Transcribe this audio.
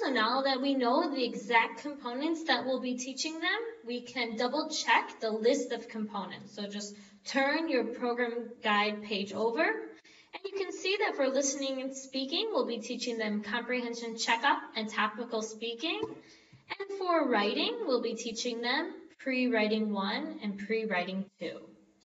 so now that we know the exact components that we'll be teaching them, we can double check the list of components. So just turn your program guide page over and you can see that for listening and speaking, we'll be teaching them comprehension checkup and topical speaking. And for writing, we'll be teaching them pre-writing one and pre-writing two.